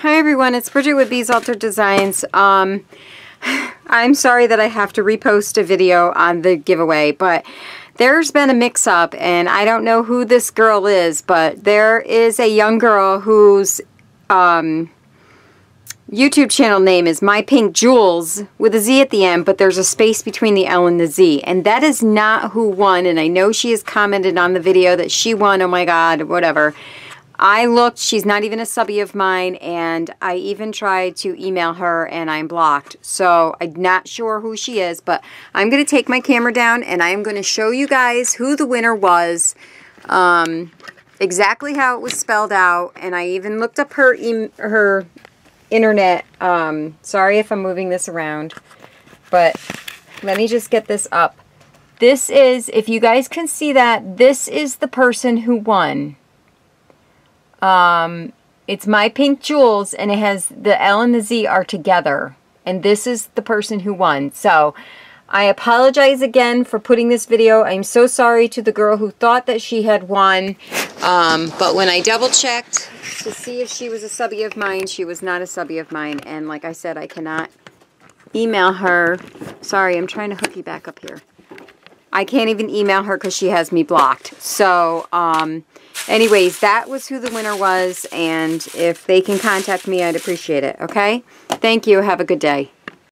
Hi everyone, it's Bridget with B's Altered Designs. Um, I'm sorry that I have to repost a video on the giveaway, but there's been a mix-up and I don't know who this girl is, but there is a young girl whose um, YouTube channel name is My Pink Jewels with a Z at the end, but there's a space between the L and the Z. And that is not who won, and I know she has commented on the video that she won, oh my god, whatever. I looked, she's not even a subby of mine, and I even tried to email her, and I'm blocked. So I'm not sure who she is, but I'm going to take my camera down, and I'm going to show you guys who the winner was, um, exactly how it was spelled out, and I even looked up her, e her internet. Um, sorry if I'm moving this around, but let me just get this up. This is, if you guys can see that, this is the person who won. Um, it's My Pink Jewels, and it has the L and the Z are together. And this is the person who won. So, I apologize again for putting this video. I'm so sorry to the girl who thought that she had won. Um, but when I double checked to see if she was a subby of mine, she was not a subby of mine. And like I said, I cannot email her. Sorry, I'm trying to hook you back up here. I can't even email her because she has me blocked. So, um, anyways, that was who the winner was. And if they can contact me, I'd appreciate it. Okay? Thank you. Have a good day.